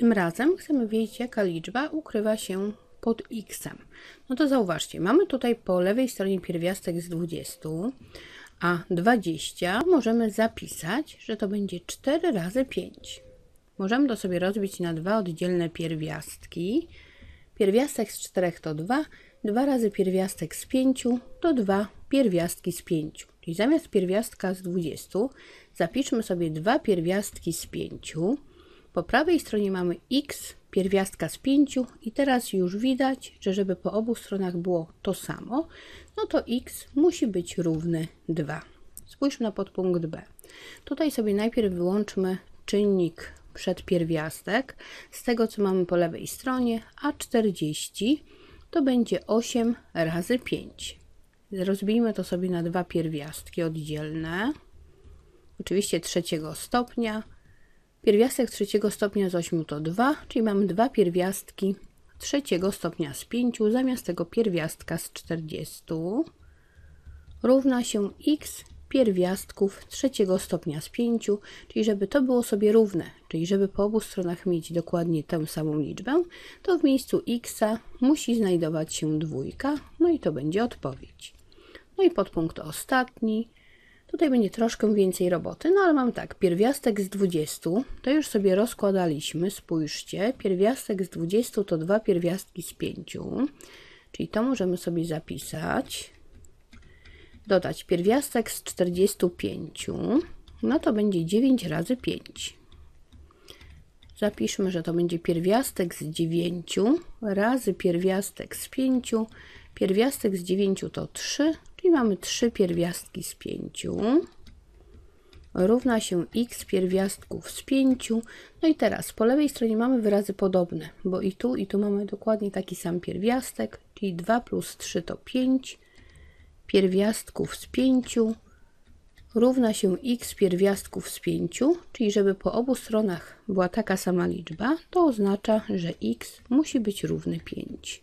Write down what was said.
Tym razem chcemy wiedzieć, jaka liczba ukrywa się pod x. No to zauważcie, mamy tutaj po lewej stronie pierwiastek z 20, a 20 możemy zapisać, że to będzie 4 razy 5. Możemy to sobie rozbić na dwa oddzielne pierwiastki. Pierwiastek z 4 to 2, 2 razy pierwiastek z 5 to 2 pierwiastki z 5. Czyli zamiast pierwiastka z 20 zapiszmy sobie dwa pierwiastki z 5. Po prawej stronie mamy x pierwiastka z 5 i teraz już widać, że żeby po obu stronach było to samo, no to x musi być równy 2. Spójrzmy na podpunkt B. Tutaj sobie najpierw wyłączmy czynnik przedpierwiastek z tego, co mamy po lewej stronie, a 40 to będzie 8 razy 5. Rozbijmy to sobie na dwa pierwiastki oddzielne, oczywiście trzeciego stopnia. Pierwiastek trzeciego stopnia z 8 to 2, czyli mamy dwa pierwiastki trzeciego stopnia z 5 zamiast tego pierwiastka z 40 równa się x pierwiastków trzeciego stopnia z 5, czyli żeby to było sobie równe, czyli żeby po obu stronach mieć dokładnie tę samą liczbę, to w miejscu x musi znajdować się dwójka, no i to będzie odpowiedź. No i podpunkt ostatni. Tutaj będzie troszkę więcej roboty, no ale mam tak, pierwiastek z 20, to już sobie rozkładaliśmy, spójrzcie, pierwiastek z 20 to dwa pierwiastki z 5, czyli to możemy sobie zapisać dodać pierwiastek z 45, no to będzie 9 razy 5. Zapiszmy, że to będzie pierwiastek z 9 razy pierwiastek z 5. Pierwiastek z 9 to 3, czyli mamy 3 pierwiastki z 5. Równa się x pierwiastków z 5. No i teraz po lewej stronie mamy wyrazy podobne, bo i tu, i tu mamy dokładnie taki sam pierwiastek, czyli 2 plus 3 to 5 pierwiastków z 5 równa się x pierwiastków z 5, czyli żeby po obu stronach była taka sama liczba, to oznacza, że x musi być równy 5.